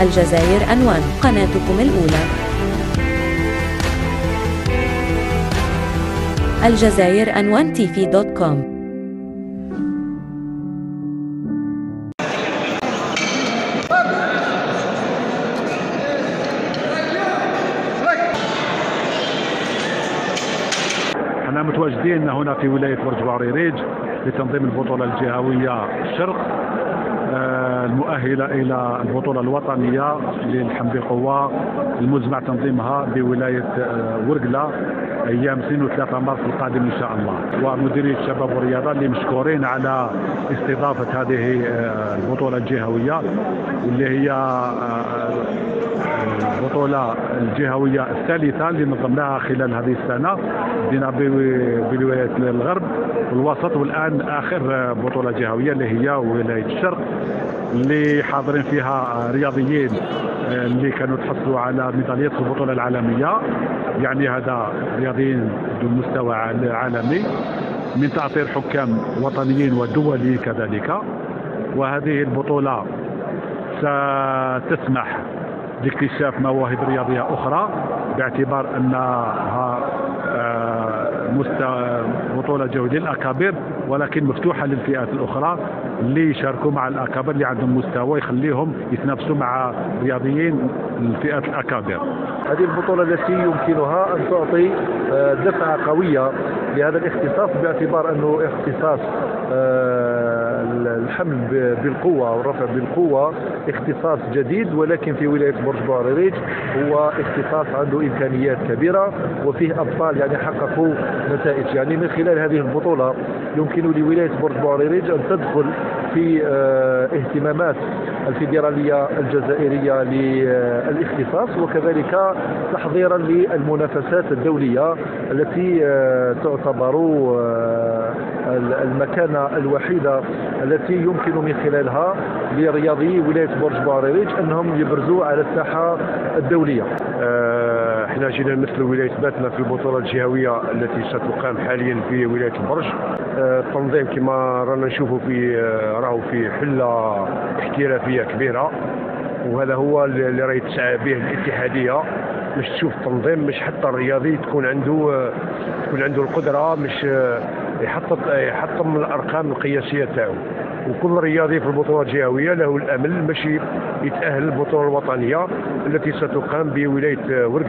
الجزائر N1 قناتكم الأولى. الجزائر N1 TV dot com. متواجدين هنا في ولاية برج بعريريج لتنظيم البطولة الجهوية الشرق. آه، المؤهلة إلى البطولة الوطنية للحمل بالقوة المزمع تنظيمها بولاية آه، ورقلة أيام 2 و 3 مارس القادم إن شاء الله. ومديرية الشباب والرياضة اللي مشكورين على استضافة هذه آه، البطولة الجهوية واللي هي البطولة الجهوية الثالثة اللي نظمناها خلال هذه السنة بدينا بولاية الغرب والوسط والآن آخر بطولة جهوية اللي هي ولاية الشرق اللي حاضرين فيها رياضيين اللي كانوا تحصلوا على ميداليات في البطولة العالمية. يعني هذا رياضيين ذو مستوى عالمي من تعطير حكام وطنيين ودوليين كذلك. وهذه البطولة ستسمح لاكتشاف مواهب رياضية أخرى باعتبار انها آه، بطولة جويه للاكابر ولكن مفتوحة للفئات الأخرى اللي يشاركوا مع الأكابر اللي عندهم مستوى يخليهم يتنافسوا مع رياضيين الفئات الأكابر. هذه البطولة التي يمكنها أن تعطي آه، دفعة قوية لهذا الاختصاص باعتبار أنه اختصاص آه، الحمل بالقوة والرفع بالقوة اختصاص جديد ولكن في ولاية برج بوعريريج هو اختصاص عنده إمكانيات كبيرة وفيه أبطال يعني حققوا نتائج. يعني من خلال هذه البطولة يمكن لولاية برج بوعريريج أن تدخل في آه، اهتمامات الفيدرالية الجزائرية للاختصاص وكذلك تحضيرا للمنافسات الدولية التي آه، تعتبر المكانة الوحيدة التي يمكن من خلالها لرياضي ولاية برج باريريج أنهم يبرزوا على الساحة الدولية. آه، إحنا جينا نمثل ولاية باتنا في البطولة الجهوية التي ستقام حاليا في ولاية البرج آه، التنظيم كما رانا نشوفوا في آه، راهو في حلة احترافية كبيرة. وهذا هو اللي راهي تسعى به الاتحادية. باش تشوف التنظيم مش حتى الرياضي تكون عنده تكون عنده القدرة مش يحطم يحطم الأرقام القياسية تاعو. وكل رياضي في البطولة الجهوية له الأمل باش يتأهل للبطوله الوطنية التي ستقام بولاية ورقل